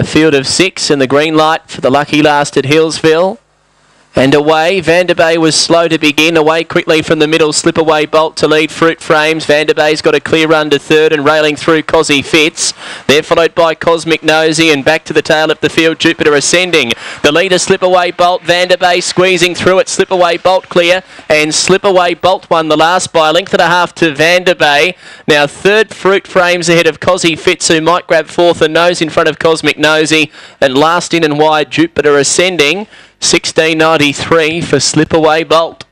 A field of six and the green light for the lucky last at Healesville. And away, Vanderbay was slow to begin. Away quickly from the middle, Slipaway Bolt to lead Fruit Frames. Vanderbay's got a clear run to third and railing through Cosy Fits. They're followed by Cosmic Nosy and back to the tail of the field, Jupiter ascending. The leader, Slipaway Bolt. Vanderbay squeezing through it, Slipaway Bolt clear. And Slipaway Bolt won the last by a length and a half to Vanderbay. Now third Fruit Frames ahead of Cosy Fits who might grab fourth and nose in front of Cosmic Nosy. And last in and wide, Jupiter ascending. 1693 for Slipaway Bolt.